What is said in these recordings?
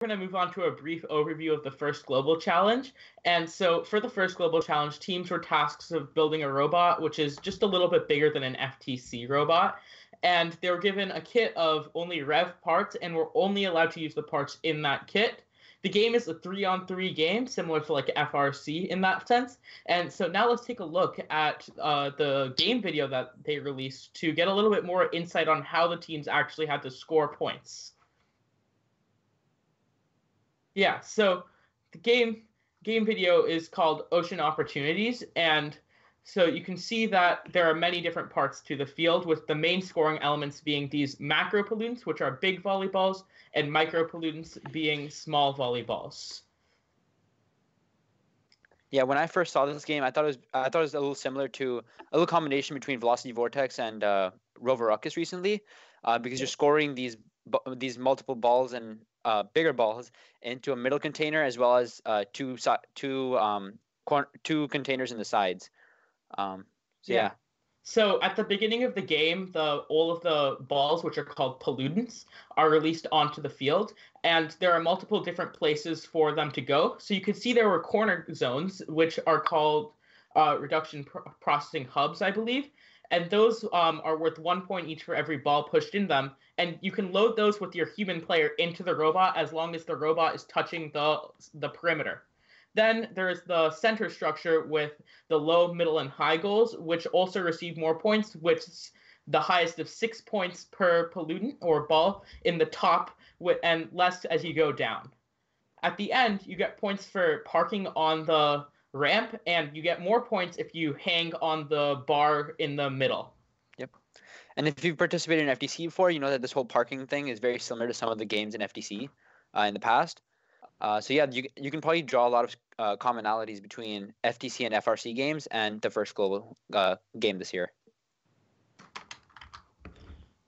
going to move on to a brief overview of the first global challenge. And so, for the first global challenge, teams were tasked of building a robot, which is just a little bit bigger than an FTC robot. And they were given a kit of only Rev parts and were only allowed to use the parts in that kit. The game is a three on three game, similar to like FRC in that sense. And so now let's take a look at uh, the game video that they released to get a little bit more insight on how the teams actually had to score points. Yeah, so the game game video is called Ocean Opportunities, and so you can see that there are many different parts to the field, with the main scoring elements being these macro pollutants, which are big volleyballs, and micro pollutants being small volleyballs. Yeah, when I first saw this game, I thought it was I thought it was a little similar to a little combination between Velocity Vortex and uh, Rover Ruckus recently, uh, because you're scoring these these multiple balls and uh, bigger balls into a middle container as well as uh, two two um, two containers in the sides. Um, so yeah. yeah. So at the beginning of the game, the all of the balls, which are called pollutants, are released onto the field, and there are multiple different places for them to go. So you can see there were corner zones, which are called uh, reduction pr- processing hubs, I believe, and those um, are worth one point each for every ball pushed in them. And you can load those with your human player into the robot as long as the robot is touching the the perimeter. Then there's the center structure with the low, middle, and high goals, which also receive more points, which is the highest of six points per pollutant or ball in the top, and less as you go down. At the end, you get points for parking on the ramp, and you get more points if you hang on the bar in the middle. Yep. And if you've participated in FTC before, you know that this whole parking thing is very similar to some of the games in FTC uh, in the past. Uh, so yeah, you you can probably draw a lot of uh, commonalities between FTC and FRC games and the first global uh, game this year.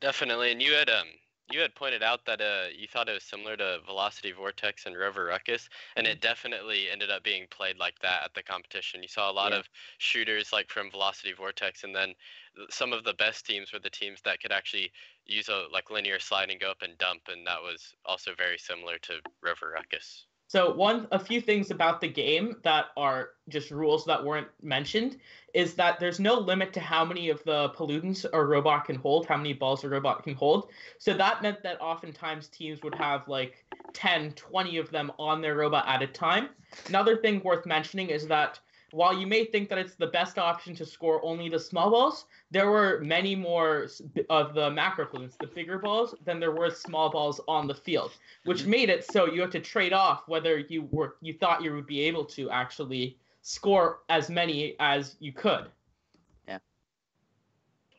Definitely, and you had um you had pointed out that uh you thought it was similar to Velocity Vortex and Rover Ruckus, and it mm-hmm. definitely ended up being played like that at the competition. You saw a lot yeah. of shooters like from Velocity Vortex, and then some of the best teams were the teams that could actually use a like linear slide and go up and dump, and that was also very similar to Rover Ruckus. So one a few things about the game that are just rules that weren't mentioned is that there's no limit to how many of the pollutants a robot can hold, how many balls a robot can hold. So that meant that oftentimes teams would have like 10, 20 of them on their robot at a time. Another thing worth mentioning is that while you may think that it's the best option to score only the small balls, there were many more of the macro pollutants, the bigger balls, than there were small balls on the field, which mm-hmm. made it so you have to trade off whether you were you thought you would be able to actually score as many as you could. Yeah.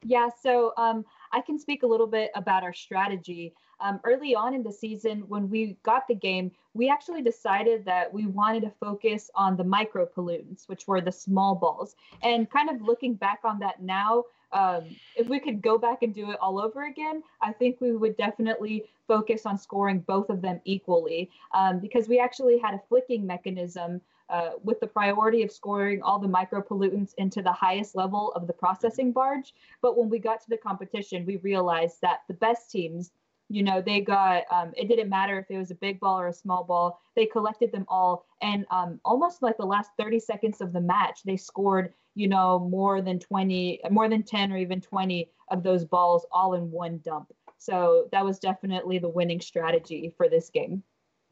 Yeah. So um, I can speak a little bit about our strategy um, early on in the season when we got the game, we actually decided that we wanted to focus on the micro pollutants, which were the small balls. And kind of looking back on that now, um, if we could go back and do it all over again, I think we would definitely focus on scoring both of them equally um, because we actually had a flicking mechanism uh, with the priority of scoring all the micro pollutants into the highest level of the processing barge. But when we got to the competition, we realized that the best teams you know they got um, it didn't matter if it was a big ball or a small ball they collected them all. And um, almost like the last 30 seconds of the match they scored you know more than 20 more than 10 or even 20 of those balls all in one dump. So that was definitely the winning strategy for this game.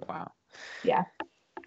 Wow. Yeah.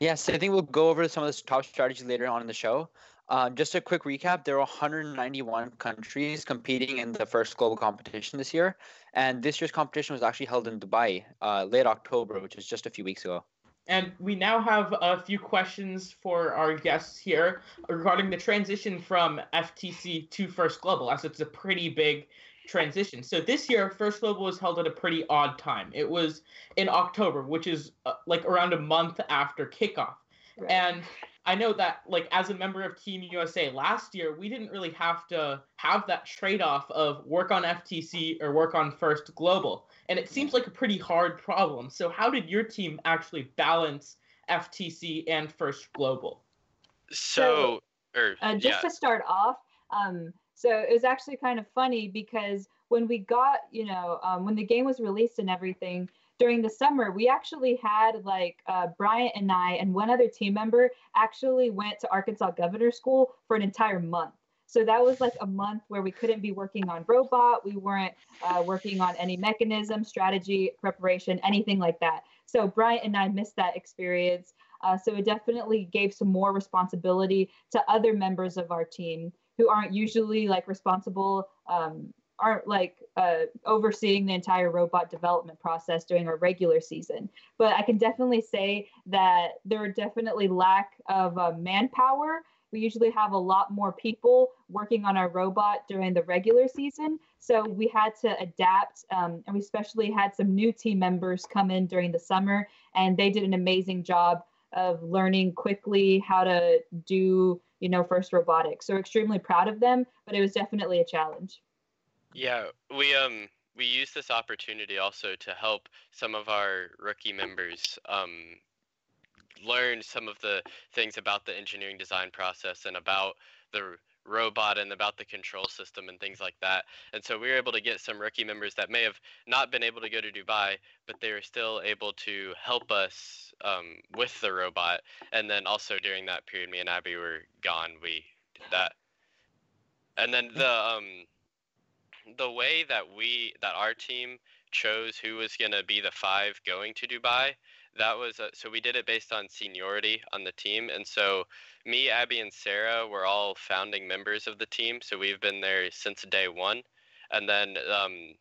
Yes i think we'll go over some of the top strategies later on in the show uh, just a quick recap there are 191 countries competing in the first global competition this year. And this year's competition was actually held in Dubai uh, late October, which is just a few weeks ago. And we now have a few questions for our guests here regarding the transition from FTC to First Global, as it's a pretty big transition. So this year, First Global was held at a pretty odd time. It was in October, which is uh, like around a month after kickoff. Right. And I know that like as a member of Team USA last year, we didn't really have to have that trade-off of work on FTC or work on First Global. And it seems like a pretty hard problem. So how did your team actually balance FTC and First Global? So, so or, uh, just yeah. to start off, um, so it was actually kind of funny because when we got, you know, um, when the game was released and everything, during the summer, we actually had like uh, Bryant and I and one other team member actually went to Arkansas Governor School for an entire month. So that was like a month where we couldn't be working on robot. We weren't uh, working on any mechanism, strategy, preparation, anything like that. So Bryant and I missed that experience. Uh, so it definitely gave some more responsibility to other members of our team who aren't usually like responsible um, aren't like uh, overseeing the entire robot development process during our regular season. But I can definitely say that there are definitely lack of uh, manpower. We usually have a lot more people working on our robot during the regular season. So we had to adapt, um, and we especially had some new team members come in during the summer, and they did an amazing job of learning quickly how to do, you know, FIRST robotics. So extremely proud of them, but it was definitely a challenge. Yeah, we um we use this opportunity also to help some of our rookie members um learn some of the things about the engineering design process and about the robot and about the control system and things like that. And so we were able to get some rookie members that may have not been able to go to Dubai, but they were still able to help us um, with the robot. And then also during that period, me and Abby were gone. We did that. And then the um, the way that we that our team chose who was going to be the five going to Dubai, that was uh, so we did it based on seniority on the team, and so me, Abby, and Sarah were all founding members of the team, so we've been there since day one, and then um,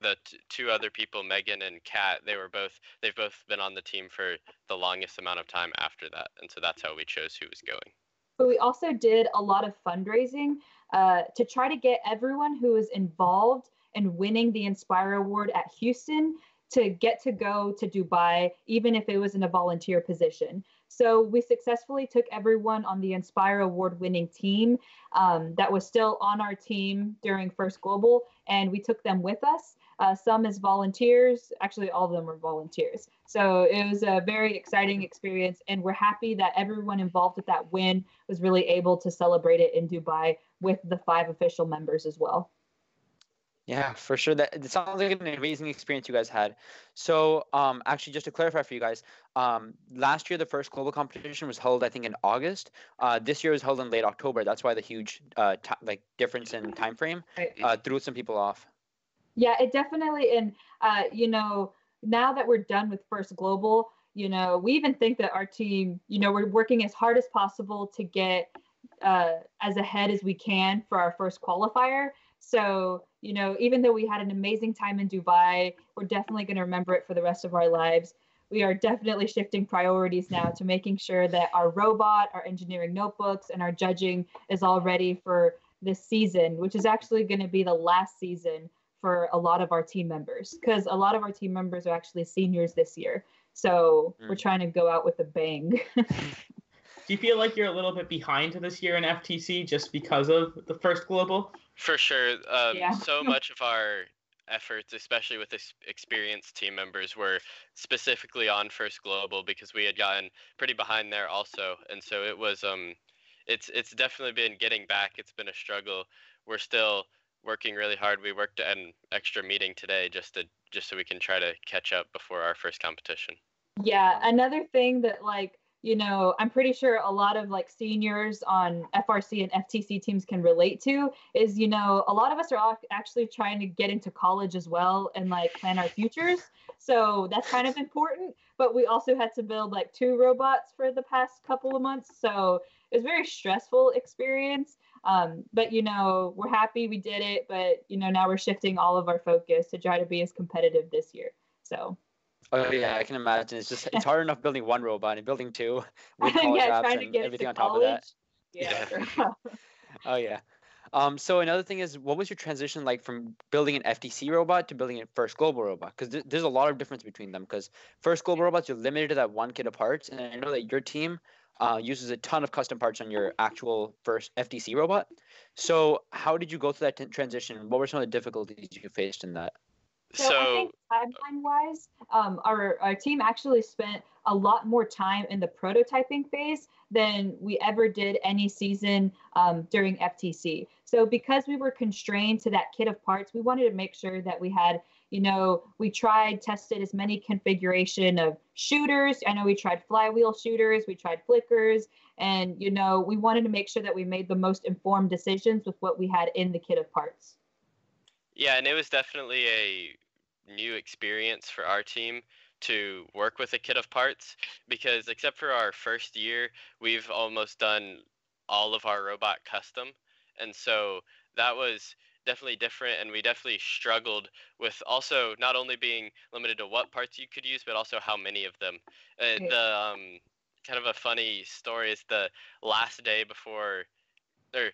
the t- two other people, Megan and Kat, they were both they've both been on the team for the longest amount of time after that, and so that's how we chose who was going. But we also did a lot of fundraising uh, to try to get everyone who was involved in winning the Inspire Award at Houston to get to go to Dubai, even if it was in a volunteer position. So we successfully took everyone on the Inspire Award winning team um, that was still on our team during First Global, and we took them with us. Uh, some as volunteers. Actually, all of them were volunteers. So it was a very exciting experience, and we're happy that everyone involved with that win was really able to celebrate it in Dubai with the five official members as well. Yeah, for sure. That it sounds like an amazing experience you guys had. So, um, actually, just to clarify for you guys, um, last year the first global competition was held, I think, in August. Uh, this year was held in late October. That's why the huge, uh, t- like difference in time frame uh, threw some people off. Yeah, it definitely. And uh, you know, now that we're done with first global, you know, we even think that our team, you know, we're working as hard as possible to get uh, as ahead as we can for our first qualifier. So, you know, even though we had an amazing time in Dubai, we're definitely going to remember it for the rest of our lives. We are definitely shifting priorities now to making sure that our robot, our engineering notebooks, and our judging is all ready for this season, which is actually going to be the last season for a lot of our team members because a lot of our team members are actually seniors this year. So mm. we're trying to go out with a bang. Do you feel like you're a little bit behind this year in FTC just because of the first global? For sure. Um, yeah. so much of our efforts, especially with this experienced team members, were specifically on first global because we had gotten pretty behind there also, and so it was um, it's it's definitely been getting back. It's been a struggle. We're still working really hard. We worked an extra meeting today just to just so we can try to catch up before our first competition. Yeah, another thing that like you know, I'm pretty sure a lot of like seniors on FRC and FTC teams can relate to is, you know, a lot of us are actually trying to get into college as well and like plan our futures. So that's kind of important. But we also had to build like two robots for the past couple of months. So it was a very stressful experience. Um, but, you know, we're happy we did it. But, you know, now we're shifting all of our focus to try to be as competitive this year. So Oh yeah, I can imagine. It's just it's hard enough building one robot and building two with college yeah, apps and everything on top of that. Yeah. oh yeah. Um, so another thing is, what was your transition like from building an FTC robot to building a first global robot? Because th- there's a lot of difference between them. Because first global robots, you're limited to that one kit of parts, and I know that your team uh, uses a ton of custom parts on your actual first FTC robot. So how did you go through that t- transition? What were some of the difficulties you faced in that? So, so I think timeline wise, um, our, our team actually spent a lot more time in the prototyping phase than we ever did any season um, during FTC. So because we were constrained to that kit of parts, we wanted to make sure that we had you know, we tried, tested as many configuration of shooters. I know we tried flywheel shooters, we tried flickers, and you know, we wanted to make sure that we made the most informed decisions with what we had in the kit of parts. Yeah, and it was definitely a new experience for our team to work with a kit of parts because except for our first year, we've almost done all of our robot custom. And so that was definitely different and we definitely struggled with also not only being limited to what parts you could use but also how many of them. Uh, the um, kind of a funny story is the last day before or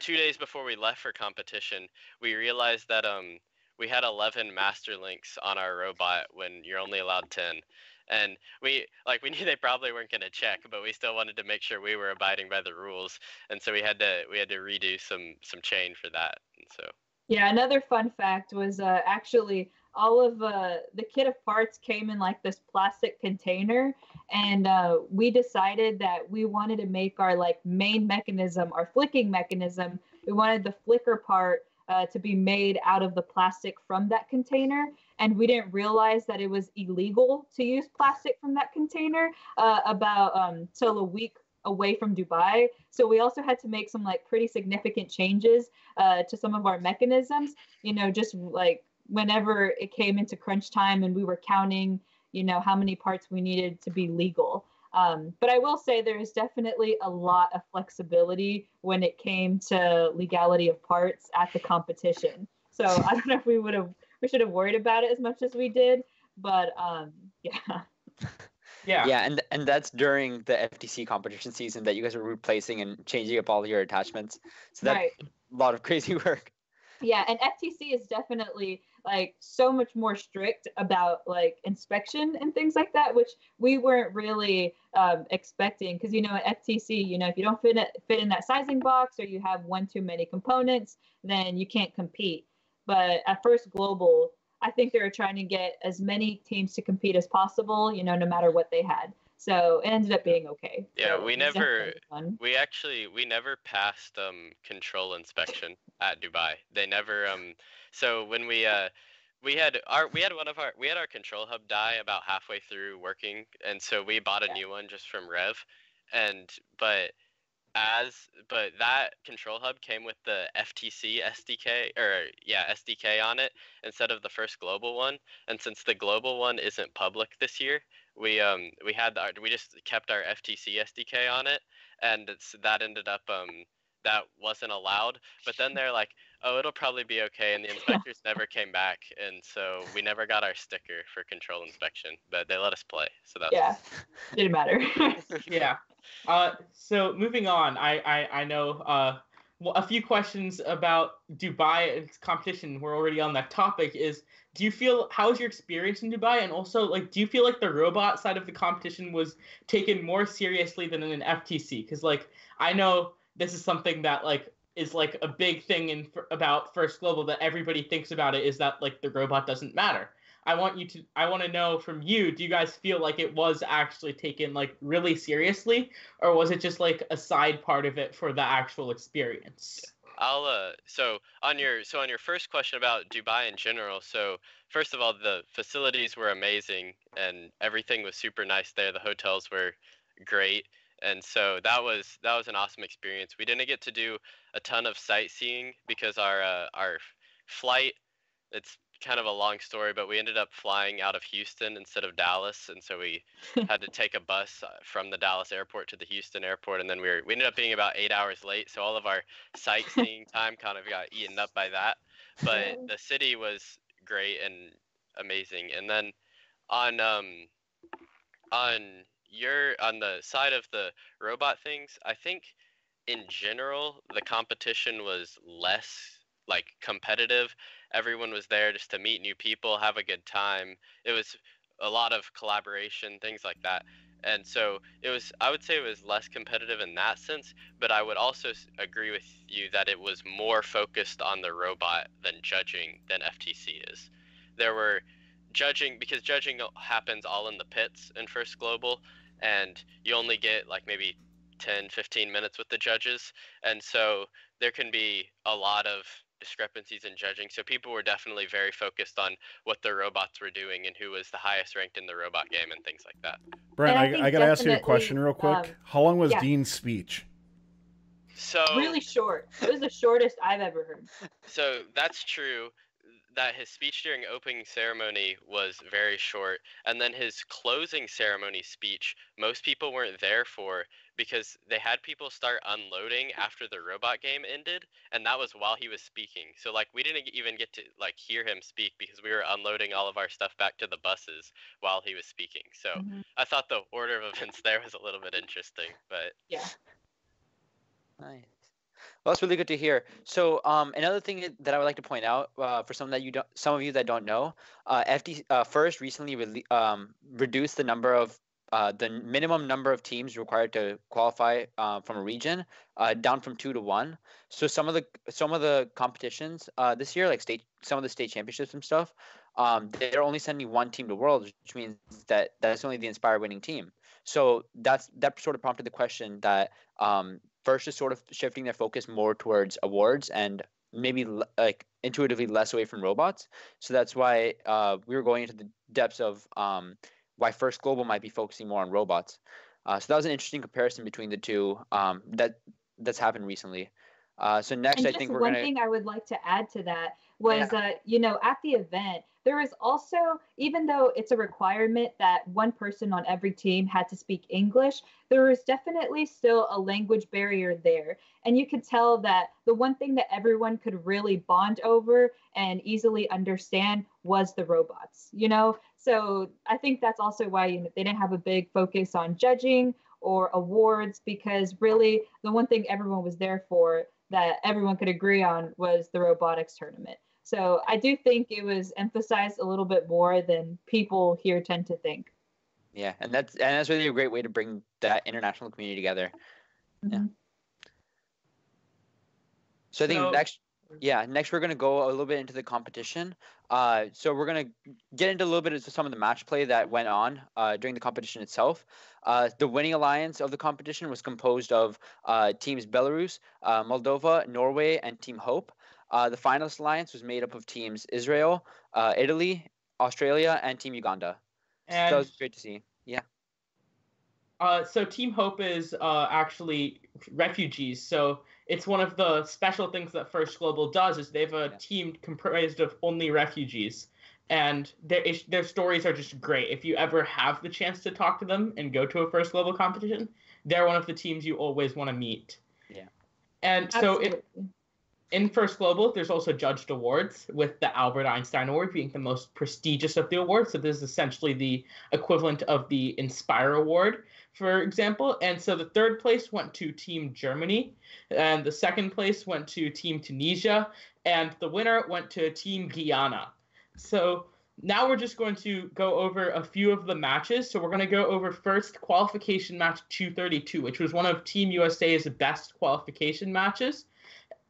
two days before we left for competition we realized that um we had 11 master links on our robot when you're only allowed 10 and we like we knew they probably weren't going to check but we still wanted to make sure we were abiding by the rules and so we had to we had to redo some some chain for that and so yeah another fun fact was uh, actually all of uh, the kit of parts came in like this plastic container and uh, we decided that we wanted to make our like main mechanism our flicking mechanism we wanted the flicker part uh, to be made out of the plastic from that container. And we didn't realize that it was illegal to use plastic from that container uh, about um, till a week away from Dubai. So we also had to make some like pretty significant changes uh, to some of our mechanisms. You know, just like whenever it came into crunch time and we were counting, you know, how many parts we needed to be legal. Um, but I will say there is definitely a lot of flexibility when it came to legality of parts at the competition. So I don't know if we would have we should have worried about it as much as we did, but um, yeah. Yeah. Yeah, and and that's during the FTC competition season that you guys were replacing and changing up all your attachments. So that's right. a lot of crazy work. Yeah, and FTC is definitely like so much more strict about like inspection and things like that, which we weren't really um, expecting. Because you know, at FTC, you know, if you don't fit it, fit in that sizing box or you have one too many components, then you can't compete. But at First Global, I think they were trying to get as many teams to compete as possible. You know, no matter what they had. So it ended up being okay. Yeah, so we never, we actually, we never passed um, control inspection at Dubai. They never, um, so when we, uh, we had our, we had one of our, we had our control hub die about halfway through working, and so we bought a yeah. new one just from Rev, and but as but that control hub came with the FTC SDK or yeah SDK on it instead of the first global one and since the global one isn't public this year we um we had the, we just kept our FTC SDK on it, and it's that ended up um that wasn't allowed. But then they're like, oh, it'll probably be okay, and the inspectors never came back, and so we never got our sticker for control inspection. But they let us play, so that's yeah, didn't matter. yeah. Uh, so moving on, I I I know uh well, a few questions about Dubai and competition. We're already on that topic. Is do you feel how was your experience in Dubai, and also like do you feel like the robot side of the competition was taken more seriously than in an FTC? Because like I know this is something that like is like a big thing in about First Global that everybody thinks about it is that like the robot doesn't matter. I want you to I want to know from you, do you guys feel like it was actually taken like really seriously or was it just like a side part of it for the actual experience? I'll uh so on your so on your first question about Dubai in general, so first of all the facilities were amazing and everything was super nice there. The hotels were great. And so that was that was an awesome experience. We didn't get to do a ton of sightseeing because our uh, our flight it's kind of a long story, but we ended up flying out of Houston instead of Dallas, and so we had to take a bus uh, from the Dallas airport to the Houston airport, and then we were, we ended up being about eight hours late, so all of our sightseeing time kind of got eaten up by that. But the city was great and amazing, and then on um on your on the side of the robot things, I think in general the competition was less like competitive. Everyone was there just to meet new people, have a good time. It was a lot of collaboration, things like that. And so it was, I would say it was less competitive in that sense, but I would also agree with you that it was more focused on the robot than judging than FTC is. There were judging, because judging happens all in the pits in First Global, and you only get like maybe 10, 15 minutes with the judges. And so there can be a lot of discrepancies in judging. So people were definitely very focused on what the robots were doing and who was the highest ranked in the robot game and things like that. Brent, I I, I, gotta ask you a question real quick. um, How long was yeah. Dean's speech? So Really short. It was the shortest I've ever heard. So that's true. That his speech during opening ceremony was very short, and then his closing ceremony speech, most people weren't there for because they had people start unloading after the robot game ended, and that was while he was speaking. So like we didn't even get to like hear him speak because we were unloading all of our stuff back to the buses while he was speaking. So Mhm. I thought the order of events there was a little bit interesting, but Yeah. Nice. Well, that's really good to hear. So, um, another thing that- that I would like to point out uh, for some that you don't, some of you that don't know, uh, FD uh, first recently rele- um, reduced the number of uh, the minimum number of teams required to qualify uh, from a region uh, down from two to one. So some of the some of the competitions uh, this year, like state some of the state championships and stuff, um, they're only sending one team to Worlds, which means that that's only the Inspire winning team. So that's that sort of prompted the question that um, first is sort of shifting their focus more towards awards and maybe like intuitively less away from robots. So that's why uh, we were going into the depths of um, why First Global might be focusing more on robots. Uh, so that was an interesting comparison between the two um, that that's happened recently. Uh, so next, and I think we're one gonna. thing I would like to add to that was that you know at the event there was also even though it's a requirement that one person on every team had to speak English, there was definitely still a language barrier there, and you could tell that the one thing that everyone could really bond over and easily understand was the robots. You know, so I think that's also why you know, they didn't have a big focus on judging or awards because really the one thing everyone was there for that everyone could agree on was the robotics tournament. So I do think it was emphasized a little bit more than people here tend to think. Yeah, and that's and that's really a great way to bring that international community together. Yeah. Mhm. So I think So- next, yeah, next we're gonna go a little bit into the competition. Uh, so we're gonna get into a little bit of some of the match play that went on uh, during the competition itself. Uh, the winning alliance of the competition was composed of uh, teams Belarus, uh, Moldova, Norway, and Team Hope. Uh, the finalist alliance was made up of teams Israel, uh, Italy, Australia, and Team Uganda. So that was great to see. Yeah. Uh, so Team Hope is uh, actually refugees. So it's one of the special things that First Global does is they have a Yeah. team comprised of only refugees, and their their stories are just great. If you ever have the chance to talk to them and go to a First Global competition, they're one of the teams you always want to meet. Yeah. And so it, Absolutely. In First Global, there's also judged awards, with the Albert Einstein Award being the most prestigious of the awards. So this is essentially the equivalent of the Inspire Award, for example. And so the third place went to Team Germany, and the second place went to Team Tunisia, and the winner went to Team Guyana. So now we're just going to go over a few of the matches. So we're going to go over first qualification match 232, which was one of Team USA's best qualification matches.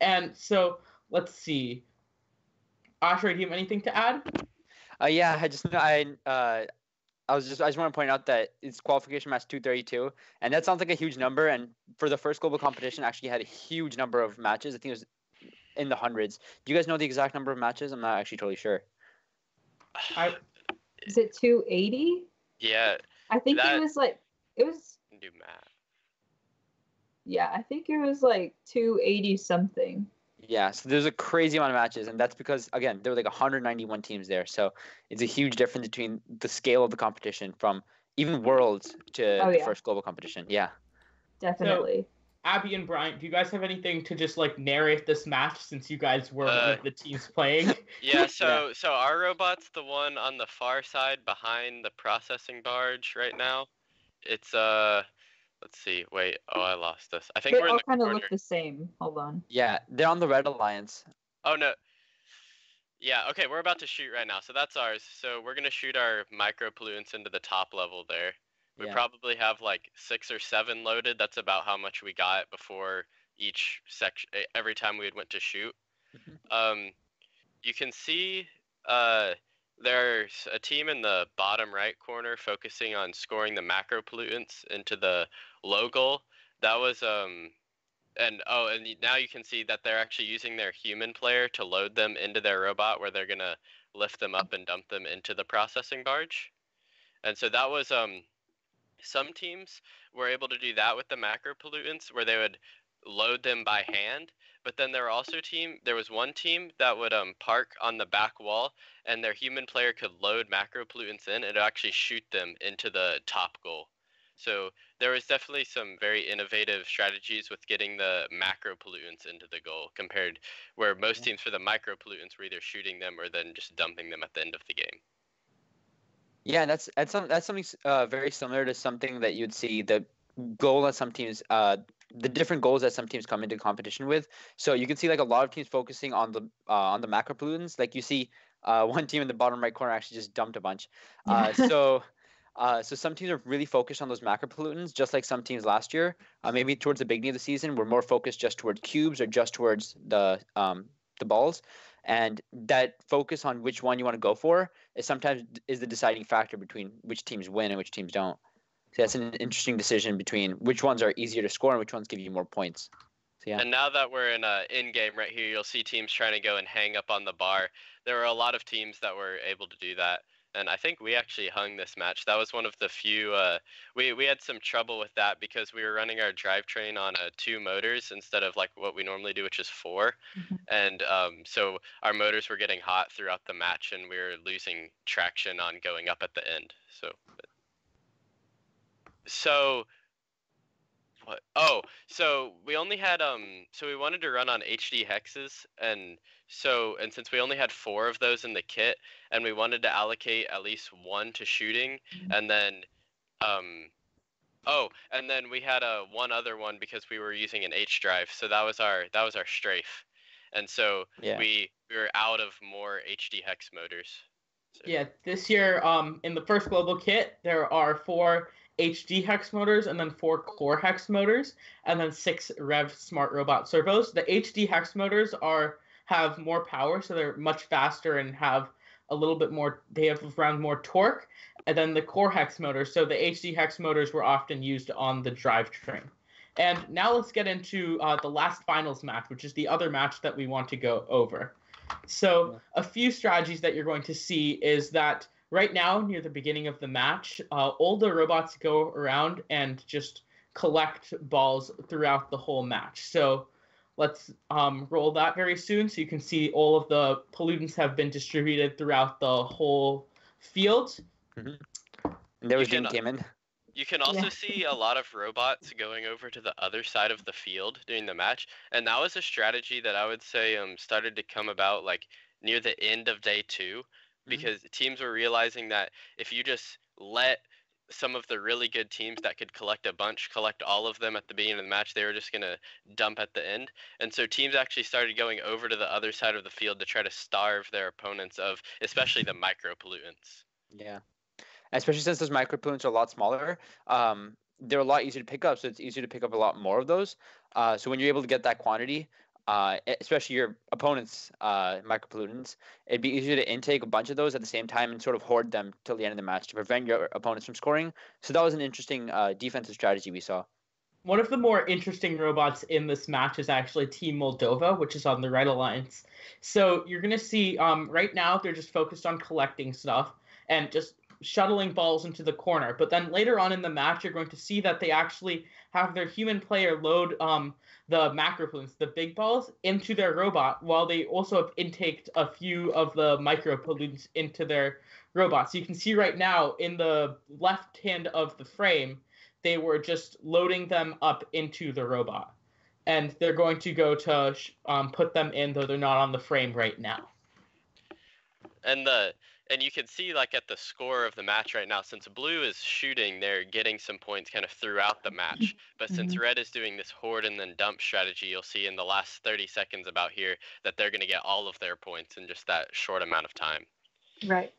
And so let's see. Asher, do you have anything to add? Uh, yeah, I just I uh, I was just I just want to point out that it's qualification match 232, and that sounds like a huge number. And for the first global competition, actually had a huge number of matches. I think it was in the hundreds. Do you guys know the exact number of matches? I'm not actually totally sure. I Is it 280? yeah, I think That- it was like it was do math. Yeah, I think it was like 280 something. Yeah, so there's a crazy amount of matches, and that's because again there were like 191 teams there. So it's a huge difference between the scale of the competition from even worlds to Oh, the yeah. first global competition. Yeah. Definitely. Abby and Brian, do you guys have anything to just like narrate this match since you guys were Uh, of the teams playing? Yeah, so so our robot's the one on the far side behind the processing barge right now. It's uh let's see, wait, oh I lost this. I think they we're in all the kind of look the same. Hold on. Yeah, they're on the Red Alliance. Oh no. Yeah, okay, we're about to shoot right now. So that's ours. So we're gonna shoot our micro pollutants into the top level there. We Yeah. probably have like six or seven loaded. That's about how much we got before each section every time we went to shoot. Mhm. Um, you can see uh, there's a team in the bottom right corner focusing on scoring the macro pollutants into the low goal. That was um, and oh, and now you can see that they're actually using their human player to load them into their robot, where they're gonna lift them up and dump them into the processing barge. And so that was um, some teams were able to do that with the macro pollutants, where they would load them by hand. But then there were also team. There was one team that would um park on the back wall, and their human player could load macro pollutants in, and actually shoot them into the top goal. So there was definitely some very innovative strategies with getting the macro pollutants into the goal compared where most teams for the micro pollutants were either shooting them or then just dumping them at the end of the game. Yeah, that's that's some, that's something uh, very similar to something that you'd see the goal that some teams uh the different goals that some teams come into competition with. So you can see like a lot of teams focusing on the uh, on the macro pollutants. Like you see uh, one team in the bottom right corner actually just dumped a bunch. Uh, so uh, so some teams are really focused on those macro pollutants, just like some teams last year. Uh, maybe towards the beginning of the season, were more focused just towards cubes or just towards the um, the balls. And that focus on which one you want to go for is sometimes is the deciding factor between which teams win and which teams don't. So that's an interesting decision between which ones are easier to score and which ones give you more points. So yeah, And now that we're in uh, in game right here, you'll see teams trying to go and hang up on the bar. There were a lot of teams that were able to do that, and I think we actually hung this match. That was one of the few. Uh, we we had some trouble with that because we were running our drivetrain on uh, two motors instead of like what we normally do, which is 4 Mhm. and um, so our motors were getting hot throughout the match, and we were losing traction on going up at the end. So. So what? Oh, so we only had um. So we wanted to run on HD hexes, and so and since we only had four of those in the kit, and we wanted to allocate at least one to shooting, Mhm. and then um. Oh, and then we had a one other one because we were using an H drive, so that was our that was our strafe, and so yeah. we we were out of more HD hex motors. So- Yeah, this year, um, in the first global kit, there are four HD hex motors and then four core hex motors, and then six Rev Smart Robot servos. The HD hex motors are have more power, so they're much faster and have a little bit more. They have around more torque, and then the core hex motors. So the HD hex motors were often used on the drivetrain. And now let's get into uh, the last finals match, which is the other match that we want to go over. So a few strategies that you're going to see is that right now near the beginning of the match, uh, all the robots go around and just collect balls throughout the whole match. So let's um, roll that very soon so you can see all of the pollutants have been distributed throughout the whole field. And there was You Dean can- came in. You can also Yeah. see a lot of robots going over to the other side of the field during the match, and that was a strategy that I would say um started to come about like near the end of day 2 because teams were realizing that if you just let some of the really good teams that could collect a bunch collect all of them at the beginning of the match, they were just gonna dump at the end, and so teams actually started going over to the other side of the field to try to starve their opponents of especially the micro pollutants. Yeah. Especially since those micropollutants are a lot smaller, um, they're a lot easier to pick up. So it's easier to pick up a lot more of those. Uh, so when you're able to get that quantity, uh, especially your opponent's uh, micropollutants, it'd be easier to intake a bunch of those at the same time and sort of hoard them till the end of the match to prevent your opponents from scoring. So that was an interesting uh, defensive strategy we saw. One of the more interesting robots in this match is actually Team Moldova, which is on the Red Alliance. So you're going to see um, right now they're just focused on collecting stuff and just shuttling balls into the corner. But then later on in the match, you're going to see that they actually have their human player load um, the macropollutants, the big balls, into their robot, while they also have intaked a few of the micropollutants into their robot. So you can see right now in the left hand of the frame, they were just loading them up into the robot. And they're going to go to um, put them in, though they're not on the frame right now. And the and you can see like at the score of the match right now, since blue is shooting, they're getting some points kind of throughout the match. But since red is doing this hoard and then dump strategy, you'll see in the last 30 seconds about here that they're going to get all of their points in just that short amount of time. Right.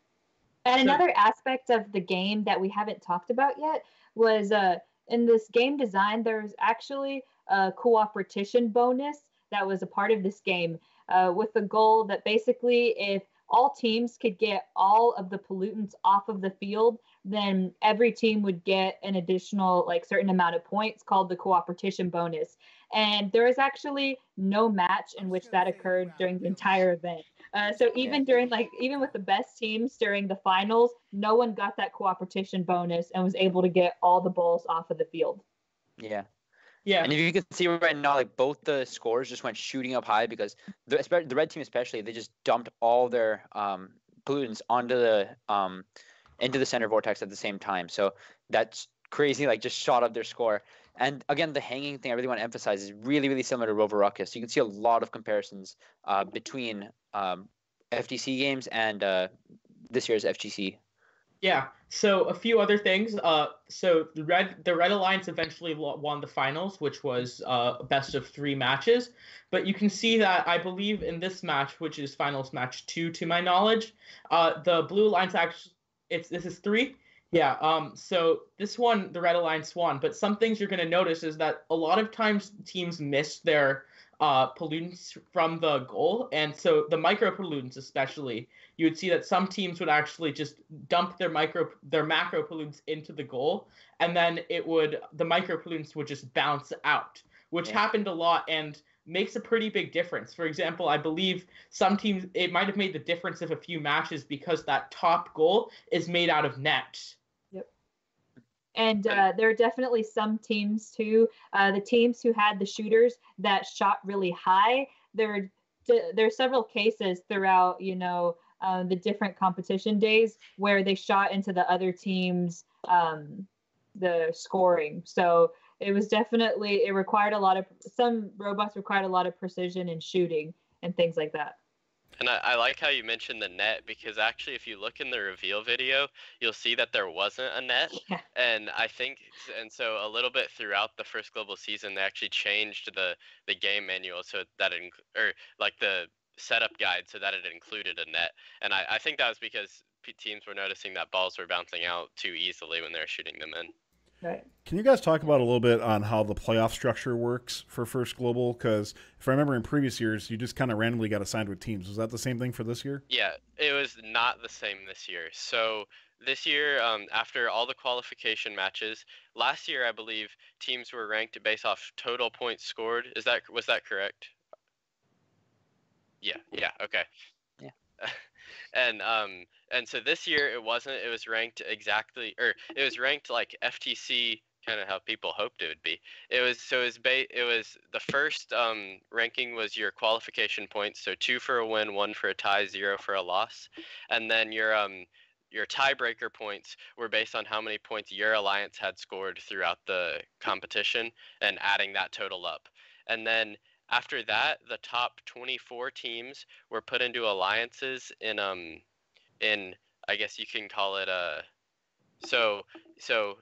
And So- another aspect of the game that we haven't talked about yet was uh, in this game design, there's actually a cooperation bonus that was a part of this game uh, with the goal that basically if all teams could get all of the pollutants off of the field then every team would get an additional like certain amount of points called the cooperation bonus. And there is actually no match in which that occurred during the entire event. Uh, so even during like even with the best teams during the finals, no one got that cooperation bonus and was able to get all the balls off of the field. Yeah. Yeah. And if you can see right now, like both the scores just went shooting up high because the the red team especially they just dumped all their um, pollutants onto the um, into the center vortex at the same time. So that's crazy. Like just shot up their score. And again, the hanging thing I really want to emphasize is really really similar to Rover Ruckus. So You can see a lot of comparisons uh, between um, FGC games and uh, this year's FGC. Yeah. So a few other things. Uh, so the red the Red Alliance eventually won the finals, which was uh, best of three matches. But you can see that I believe in this match, which is finals match two, to my knowledge, uh, the Blue Alliance actually it's this is three. Yeah. Um. So this one, the Red Alliance won. But some things you're going to notice is that a lot of times teams miss their uh, pollutants from the goal. And so the micro pollutants, especially, you would see that some teams would actually just dump their micro their macro pollutants into the goal, and then it would the micro pollutants would just bounce out, which yeah. happened a lot and makes a pretty big difference. For example, I believe some teams it might have made the difference of a few matches because that top goal is made out of net. And uh, there are definitely some teams too. Uh, the teams who had the shooters that shot really high. There, there are several cases throughout, you know, uh, the different competition days where they shot into the other team's um, the scoring. So it was definitely it required a lot of some robots required a lot of precision in shooting and things like that. And I, I, like how you mentioned the net because actually, if you look in the reveal video, you'll see that there wasn't a net. Yeah. And I think, and so a little bit throughout the first global season, they actually changed the the game manual so that it, or like the setup guide so that it included a net. And I, I think that was because teams were noticing that balls were bouncing out too easily when they were shooting them in. Right. Can you guys talk about a little bit on how the playoff structure works for First Global? Because if I remember in previous years, you just kind of randomly got assigned with teams. Was that the same thing for this year? Yeah, it was not the same this year. So this year, um, after all the qualification matches, last year I believe teams were ranked based off total points scored. Is that was that correct? Yeah. Yeah. Okay. Yeah. and um and so this year it wasn't it was ranked exactly or it was ranked like ftc kind of how people hoped it would be. It was so it was ba- it was the first um ranking was your qualification points so two for a win one for a tie zero for a loss. And then your um your tiebreaker points were based on how many points your alliance had scored throughout the competition and adding that total up. And then after that, the top 24 teams were put into alliances in um in I guess you can call it a uh, so so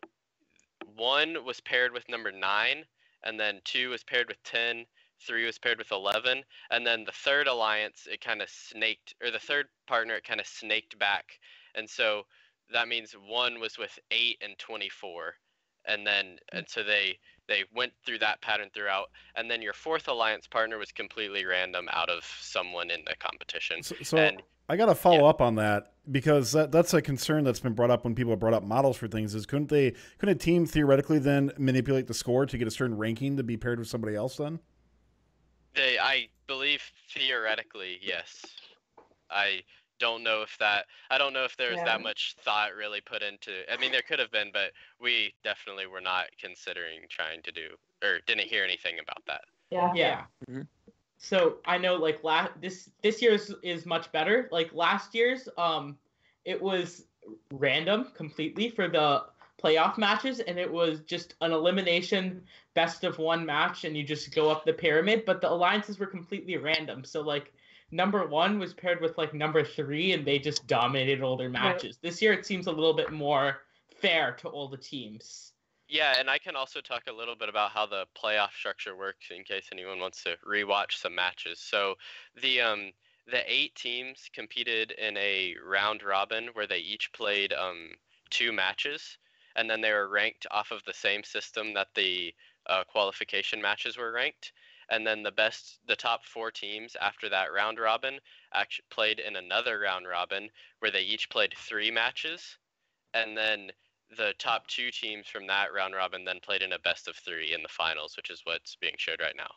one was paired with number 9 and then 2 was paired with 10 three was paired with 11 and then the third alliance it kind of snaked or the third partner it kind of snaked back and so that means one was with 8 and 24 and then mm. and so they they went through that pattern throughout and then your fourth alliance partner was completely random out of someone in the competition. So, so and, i got to follow yeah. up on that because that, that's a concern that's been brought up when people have brought up models for things is couldn't they couldn't a team theoretically then manipulate the score to get a certain ranking to be paired with somebody else then? They i believe theoretically yes. I don't know if that I don't know if there was yeah. that much thought really put into. I mean, there could have been, but we definitely were not considering trying to do or didn't hear anything about that. Yeah. Yeah. Mm-hmm. So I know like last this this year's is much better. Like last year's, um, it was random completely for the playoff matches, and it was just an elimination best of one match, and you just go up the pyramid. But the alliances were completely random. So like number one was paired with like number three, and they just dominated all their matches. Right. This year, it seems a little bit more fair to all the teams. Yeah, and I can also talk a little bit about how the playoff structure works in case anyone wants to rewatch some matches. So the um the eight teams competed in a round robin where they each played um two matches, and then they were ranked off of the same system that the uh, qualification matches were ranked and then the best the top four teams after that round robin actually played in another round robin where they each played three matches and then the top two teams from that round robin then played in a best of three in the finals, which is what's being showed right now.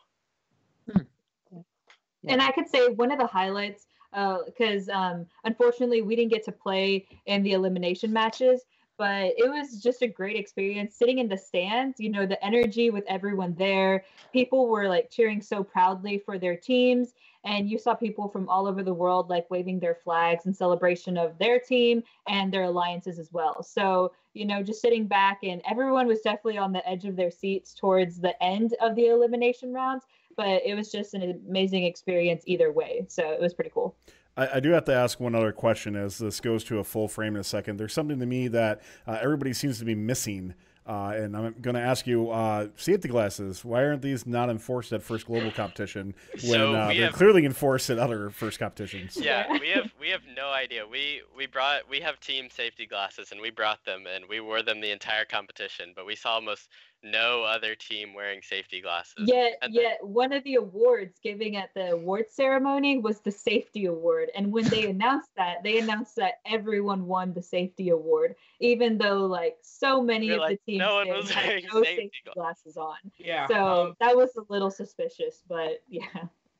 Yeah. And I could say one of the highlights, because um, unfortunately we didn't get to play in the elimination matches, but it was just a great experience sitting in the stands. You know, the energy with everyone there. People were like cheering so proudly for their teams. And you saw people from all over the world like waving their flags in celebration of their team and their alliances as well. So, you know, just sitting back and everyone was definitely on the edge of their seats towards the end of the elimination rounds but it was just an amazing experience either way. So it was pretty cool. I, I, do have to ask one other question as this goes to a full frame in a second. There's something to me that uh, everybody seems to be missing. Uh, and I'm going to ask you, uh, safety glasses. Why aren't these not enforced at first global competition when So uh, they're have- clearly enforced at other first competitions? Yeah, we have we have no idea. We we brought we have team safety glasses and we brought them and we wore them the entire competition, but we saw almost no other team wearing safety glasses. Yet, And then- yet one of the awards giving at the award ceremony was the safety award. And when they announced that, they announced that everyone won the safety award, even though like so many We're of like, the teams "No one was had no safety safety gla- glasses on. Yeah. So um, that was a little suspicious, but yeah.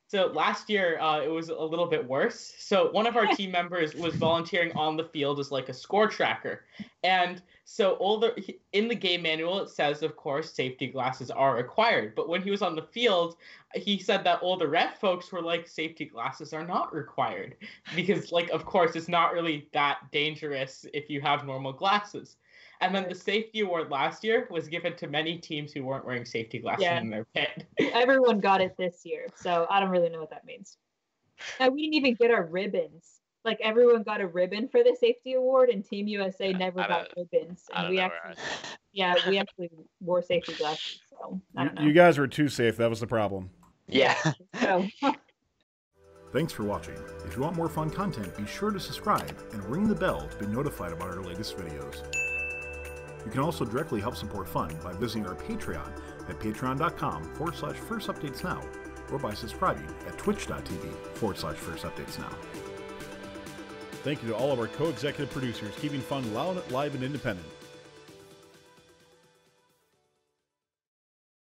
So last year, uh, it was a little bit worse. So one of our team members was volunteering on the field as like a score tracker, and so all the in the game manual it says, of course, safety glasses are required. But when he was on the field, he said that all the ref folks were like, safety glasses are not required because, like, of course, it's not really that dangerous if you have normal glasses. And then the safety award last year was given to many teams who weren't wearing safety glasses Yeah. in their pit. Everyone got it this year, so I don't really know what that means. And we didn't even get our ribbons. Like everyone got a ribbon for the safety award, and Team USA Yeah, never got ribbons. I And don't we know actually, yeah, we actually wore safety glasses. So I You, don't know. you guys were too safe. That was the problem. Yeah. so Thanks for watching. If you want more fun content, be sure to subscribe and ring the bell to be notified about our latest videos. You can also directly help support Fun by visiting our Patreon at patreon.com forward slash first updates now or by subscribing at twitch.tv forward slash first updates now. Thank you to all of our co executive producers, keeping Fun loud, live, and independent.